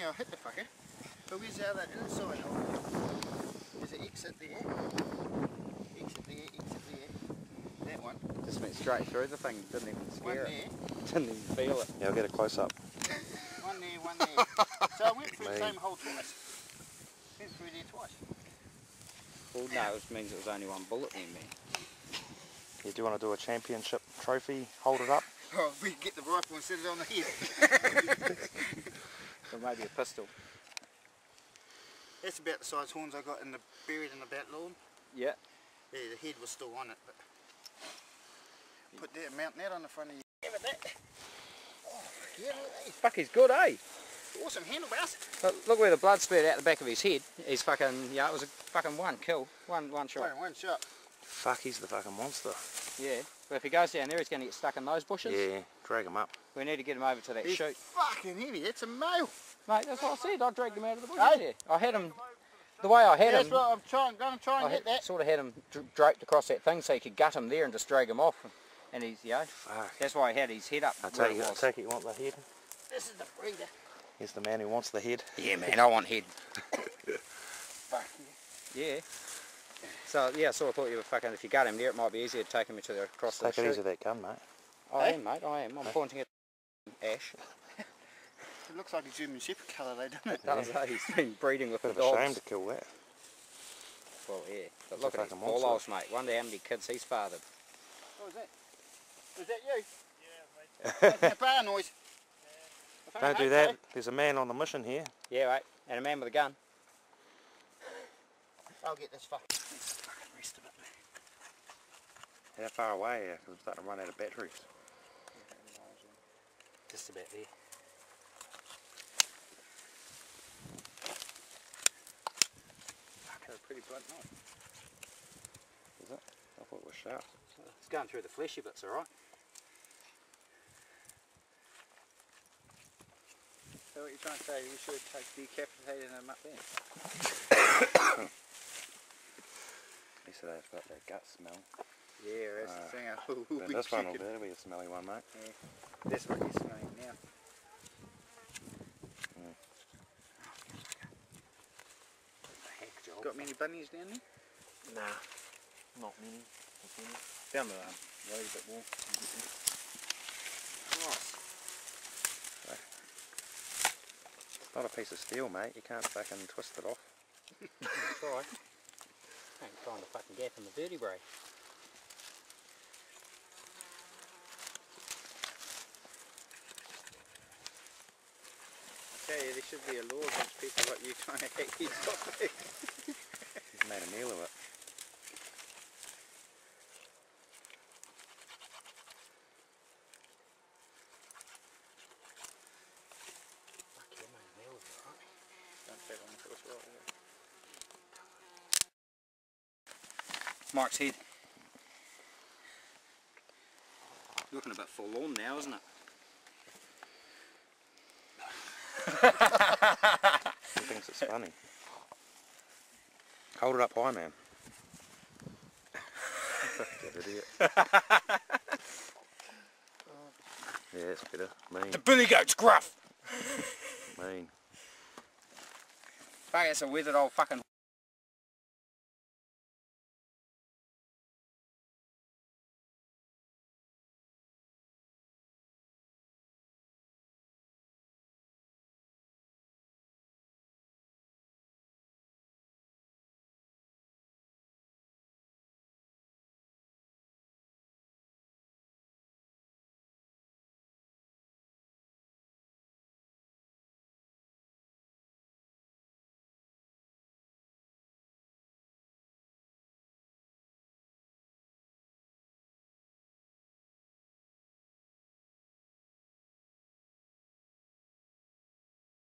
Yeah, I'll hit the fucker. But where's the other inside hole? There's an exit there. Exit there, exit there. That one. Just went straight through the thing, didn't even One scare there. it. Didn't even feel it. Yeah, I'll get a close up. One there, one there. so I went through the same hole twice. Went through there twice. Well, no, it means it was only one bullet in man. Yeah, do you want to do a championship trophy? Hold it up. Oh, we get the rifle and set it on the head. Or maybe a pistol. That's about the size horns I got in the buried in the back lawn. Yeah. Yeah, the head was still on it, but put that mount that on the front of you. Yeah, but that. Oh, yeah, look at. Fuck, he's good, eh? Awesome handlebars. Look, look where the blood spurted out the back of his head. He's fucking, yeah, it was a fucking one kill. One, one shot. One, one shot. Fuck, he's the fucking monster. Yeah. But if he goes down there, he's going to get stuck in those bushes. Yeah, drag him up. We need to get him over to that He's chute. fucking heavy. It's a male. Mate, that's what I said. I dragged him out of the bushes Hey. there. I had him, the way I had That's him, That's what I'm trying, going to try and I hit that. sort of had him draped across that thing so you could gut him there and just drag him off. And he's, you know, Fuck. that's why I had his head up I where take it it, I was. take it you want the head? This is the breeder. He's the man who wants the head. Yeah, man, I want head. Fuck yeah. Yeah. So, yeah, so I thought you were fucking, if you got him there, it might be easier to take him to the, across Take the it easy with that gun, mate. I Hey? am, mate, I am. I'm Hey? pointing at Ash. It looks like a German Shepherd colour though, doesn't it? It does, eh? He's been breeding with Bit the of a dogs. shame to kill that. Well, yeah. But It's look a at his fucking monster. balls, mate. Wonder how many kids he's fathered. What was that? Was that you? Yeah, mate. That's a bar noise. Don't do that. There's a man on the mission here. Yeah, right. And a man with a gun. I'll get this fucking rest of it. How far away? Uh, because I'm starting to run out of batteries. Just about there. Fuck, that's a pretty blunt knife. Is it? I thought it was sharp. It's going through the fleshy bits, alright? So what you're trying to say, we should have decapitated him up there? He said they've got that gut smell. Yeah, that's Uh, the thing. I But this one will be, it'll be a smelly one, mate. That's what you're smelling now. Mm. Heck job. Got many bunnies down there? Nah, not many. Down the um, road a bit more. It's not a piece of steel, mate. You can't fucking twist it off. Try. I ain't trying to fucking gap in the vertebrae. I tell you, there should be a law against people like you trying to hack these topics. He's made a meal of it. Fuck yeah, mate, nail it, right? Don't say it on the first roll. Mark's head. Looking a bit forlorn now, isn't it? He thinks it's funny. Hold it up high, man. Idiot. yeah, it's better. Mean, The billy goat's gruff! mean. Fuck, it's a withered old fucking